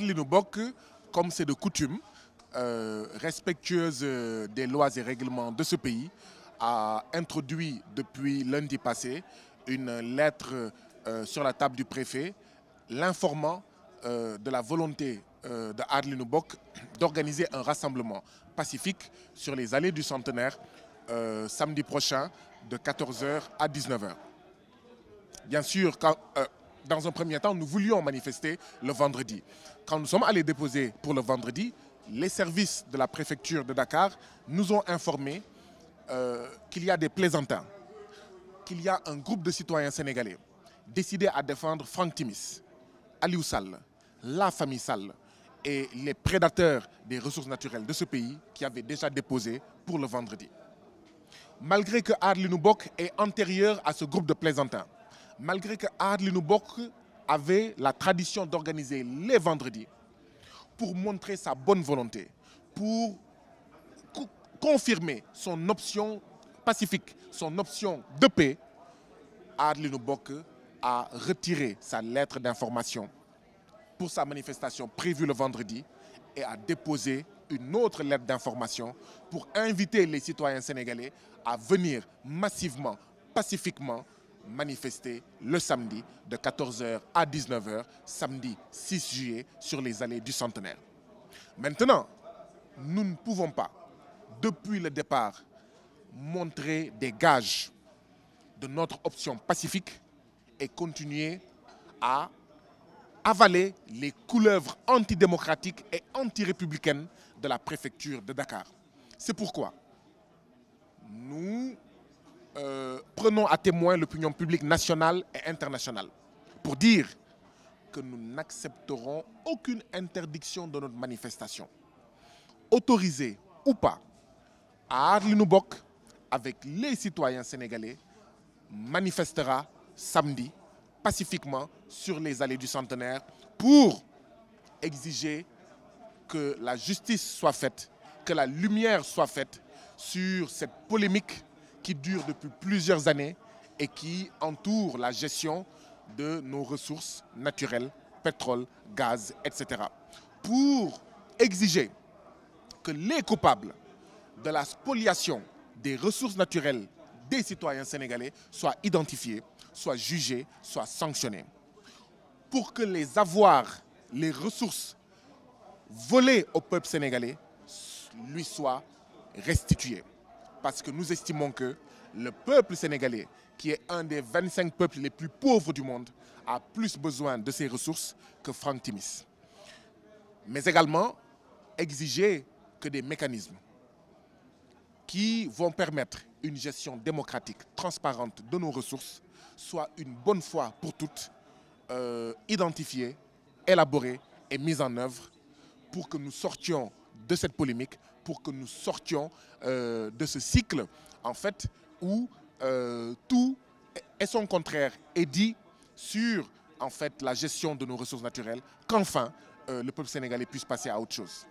Noubok, comme c'est de coutume, euh, respectueuse des lois et règlements de ce pays, a introduit depuis lundi passé une lettre euh, sur la table du préfet l'informant euh, de la volonté euh, de Noubok d'organiser un rassemblement pacifique sur les allées du centenaire euh, samedi prochain de 14h à 19h. Bien sûr, quand, euh, dans un premier temps, nous voulions manifester le vendredi. Quand nous sommes allés déposer pour le vendredi, les services de la préfecture de Dakar nous ont informé euh, qu'il y a des plaisantins, qu'il y a un groupe de citoyens sénégalais décidés à défendre Franck Timis, Aliou Sall, la famille Sall et les prédateurs des ressources naturelles de ce pays qui avaient déjà déposé pour le vendredi. Malgré que Adli Noubok est antérieur à ce groupe de plaisantins, malgré que Adli Noubok avait la tradition d'organiser les vendredis pour montrer sa bonne volonté, pour co confirmer son option pacifique, son option de paix, Adli Noubok a retiré sa lettre d'information pour sa manifestation prévue le vendredi et a déposé une autre lettre d'information pour inviter les citoyens sénégalais à venir massivement, pacifiquement manifester le samedi de 14h à 19h, samedi 6 juillet, sur les allées du centenaire. Maintenant, nous ne pouvons pas, depuis le départ, montrer des gages de notre option pacifique et continuer à avaler les couleuvres antidémocratiques et antirépublicaines de la préfecture de Dakar. C'est pourquoi nous euh, prenons à témoin l'opinion publique nationale et internationale pour dire que nous n'accepterons aucune interdiction de notre manifestation, autorisée ou pas, à Arlinoubok, avec les citoyens sénégalais, manifestera samedi pacifiquement sur les allées du centenaire pour exiger que la justice soit faite, que la lumière soit faite sur cette polémique qui dure depuis plusieurs années et qui entoure la gestion de nos ressources naturelles, pétrole, gaz, etc. Pour exiger que les coupables de la spoliation des ressources naturelles des citoyens sénégalais soient identifiés, soient jugés, soient sanctionnés. Pour que les avoirs, les ressources volées au peuple sénégalais lui soient restituées. Parce que nous estimons que le peuple sénégalais, qui est un des 25 peuples les plus pauvres du monde, a plus besoin de ces ressources que Franck Timis. Mais également exiger que des mécanismes qui vont permettre une gestion démocratique, transparente de nos ressources soient une bonne fois pour toutes euh, identifiées, élaborées et mises en œuvre pour que nous sortions de cette polémique, pour que nous sortions euh, de ce cycle en fait où euh, tout et son contraire est dit sur en fait la gestion de nos ressources naturelles, qu'enfin euh, le peuple sénégalais puisse passer à autre chose.